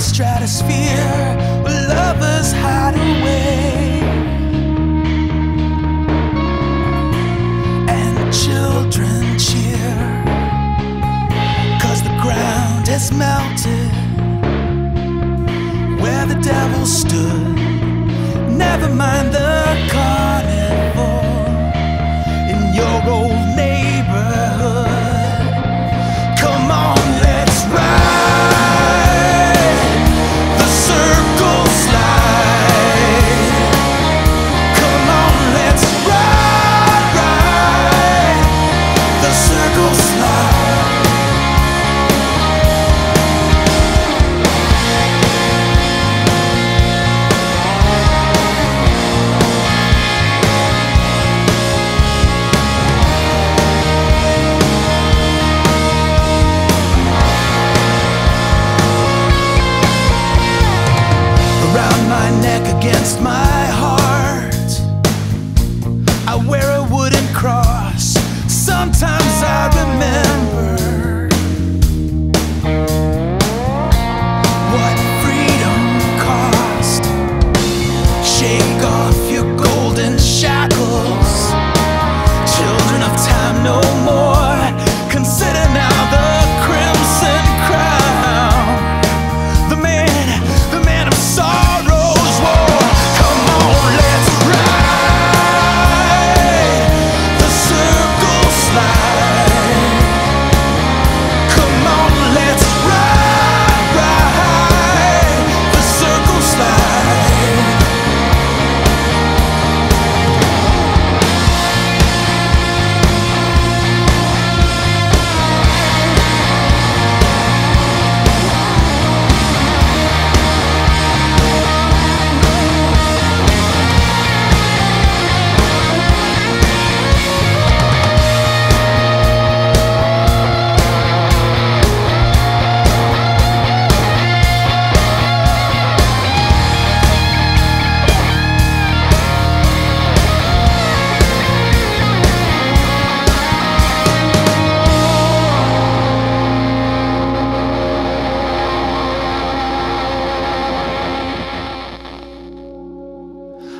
atmosphere where lovers hide away. And the children cheer. Cause the ground has melted where the devil stood. Never mind no more.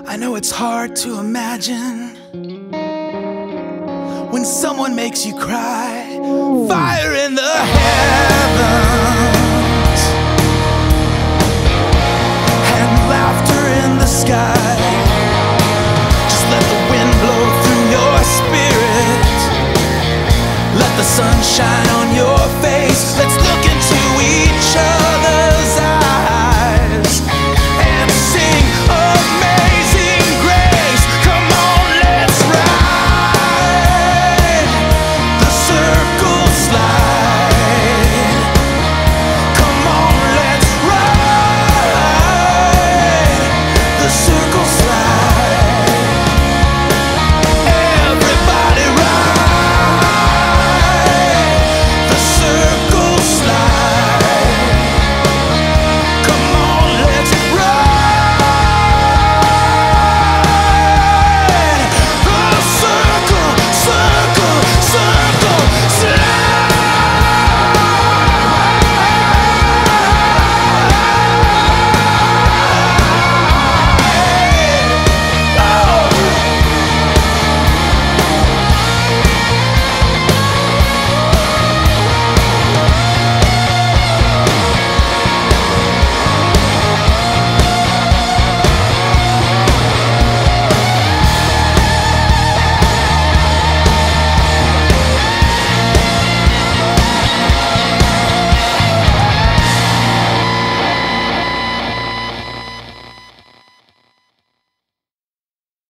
I know it's hard to imagine when someone makes you cry. Hmm. Fire in the heavens and laughter in the sky. Just let the wind blow through your spirit. Let the sun shine on your